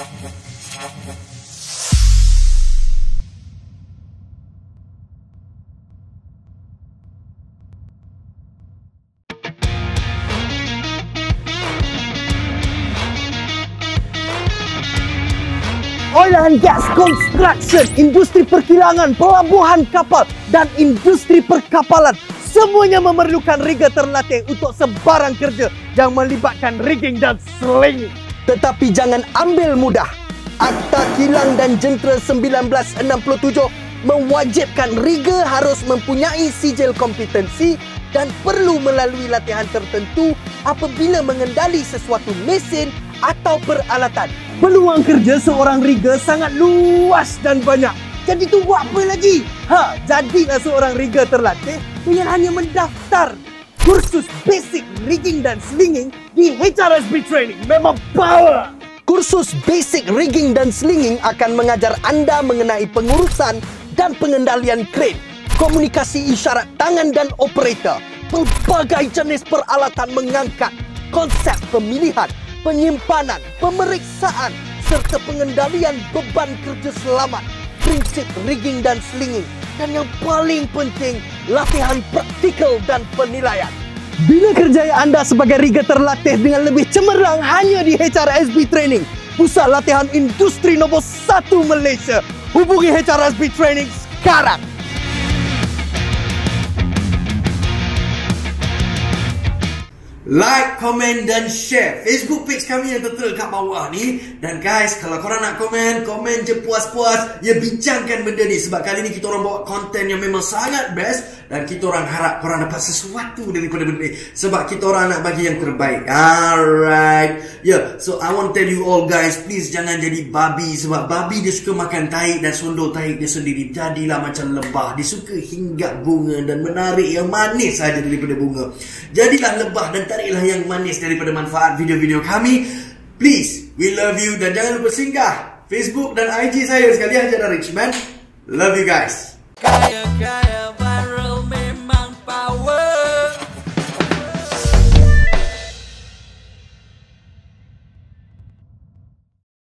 Oil and gas construction, industri perkilangan, pelabuhan kapal dan industri perkapalan semuanya memerlukan riga terlatih untuk sebarang kerja yang melibatkan rigging dan slinging. Tetapi jangan ambil mudah. Akta Kilang dan Jentera 1967 mewajibkan riga harus mempunyai sijil kompetensi dan perlu melalui latihan tertentu apabila mengendali sesuatu mesin atau peralatan. Peluang kerja seorang riga sangat luas dan banyak. Jadi tunggu apa lagi? Ha, jadilah seorang riga terlatih dengan hanya mendaftar kursus basic rigging dan slinging di HRSB Training. Memang power! Kursus Basic Rigging dan Slinging akan mengajar anda mengenai pengurusan dan pengendalian kren, komunikasi isyarat tangan dan operator, pelbagai jenis peralatan mengangkat, konsep pemilihan, penyimpanan, pemeriksaan serta pengendalian beban kerja selamat, prinsip rigging dan slinging dan yang paling penting latihan praktikal dan penilaian. Bina kerjaya anda sebagai riga terlatih dengan lebih cemerlang hanya di HRSB Training, pusat latihan industri nombor 1 Malaysia. Hubungi HRSB Training sekarang. Like, komen dan share. Facebook page kami yang tertera kat bawah ni. Dan guys, kalau korang nak komen, komen je puas-puas. Ya bincangkan benda ni. Sebab kali ni kita orang bawa konten yang memang sangat best. Dan kita orang harap korang dapat sesuatu daripada benda ni. Sebab kita orang nak bagi yang terbaik. Alright Yeah, so I want tell you all guys Please jangan jadi babi Sebab babi dia suka makan tahi dan sondol tahi dia sendiri Jadilah macam lebah Dia suka hinggap bunga dan menarik yang manis saja daripada bunga Jadilah lebah dan tariklah yang manis daripada manfaat video-video kami. Please, we love you dan jangan lupa singgah Facebook dan IG saya sekali aja Richman. Love you guys. Kaya, kaya.